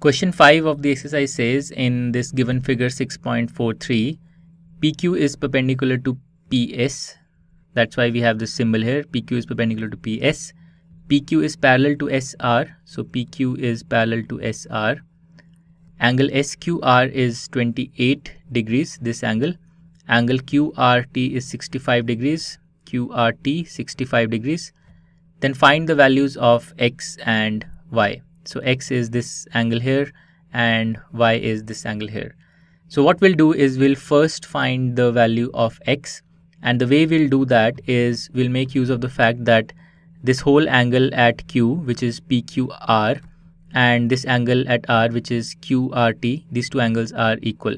Question 5 of the exercise says in this given figure 6.43, PQ is perpendicular to PS. That's why we have this symbol here. PQ is perpendicular to PS. PQ is parallel to SR. So PQ is parallel to SR. Angle SQR is 28 degrees, this angle. Angle QRT is 65 degrees. QRT 65 degrees. Then find the values of X and Y so x is this angle here and y is this angle here. So what we'll do is we'll first find the value of x and the way we'll do that is we'll make use of the fact that this whole angle at q which is pqr and this angle at r which is qrt these two angles are equal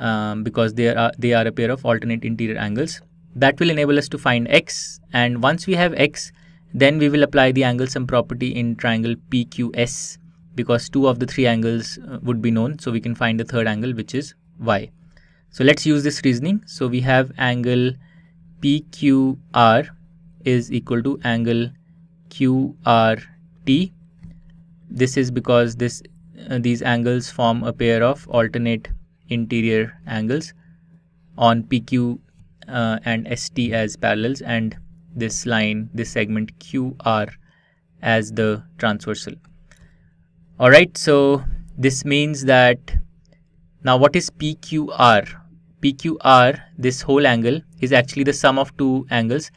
um, because they are they are a pair of alternate interior angles. That will enable us to find x and once we have x then we will apply the angle sum property in triangle PQS because two of the three angles uh, would be known. So we can find the third angle which is Y. So let's use this reasoning. So we have angle PQR is equal to angle QRT. This is because this uh, these angles form a pair of alternate interior angles on PQ uh, and ST as parallels and this line, this segment QR as the transversal. Alright, so this means that now what is PQR? PQR, this whole angle is actually the sum of two angles.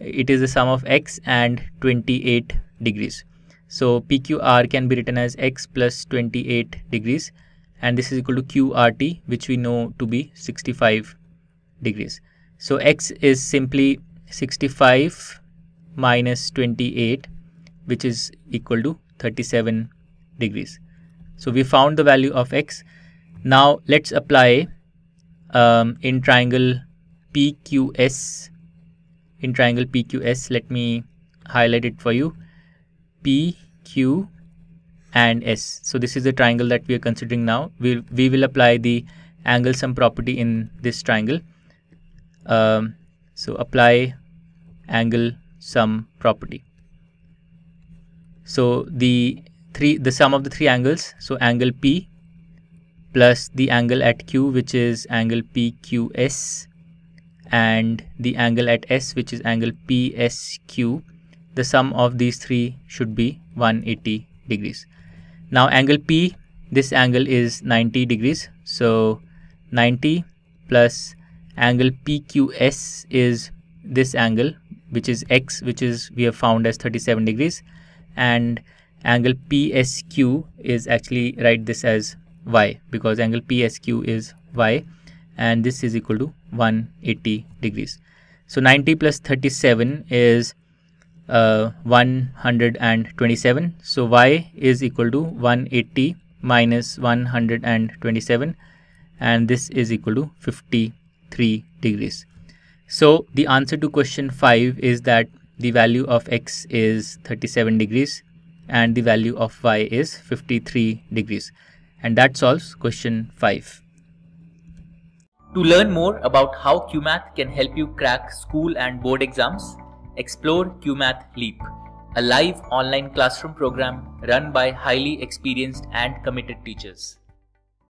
It is the sum of x and 28 degrees. So PQR can be written as x plus 28 degrees and this is equal to QRT which we know to be 65 degrees. So x is simply 65 minus 28 which is equal to 37 degrees. So we found the value of x. Now let's apply um, in triangle PQS. In triangle PQS, let me highlight it for you. PQ and S. So this is the triangle that we are considering now. We, we will apply the angle sum property in this triangle. Um, so apply angle sum property. So the three the sum of the three angles, so angle P plus the angle at Q which is angle PQS and the angle at S which is angle PSQ the sum of these three should be 180 degrees. Now angle P this angle is 90 degrees so 90 plus angle PQS is this angle which is x which is we have found as 37 degrees and angle PSQ is actually write this as y because angle PSQ is y and this is equal to 180 degrees. So 90 plus 37 is uh, 127 so y is equal to 180 minus 127 and this is equal to 53 degrees. So the answer to question 5 is that the value of x is 37 degrees and the value of y is 53 degrees. And that solves question 5. To learn more about how Cuemath can help you crack school and board exams, explore Cuemath Leap, a live online classroom program run by highly experienced and committed teachers.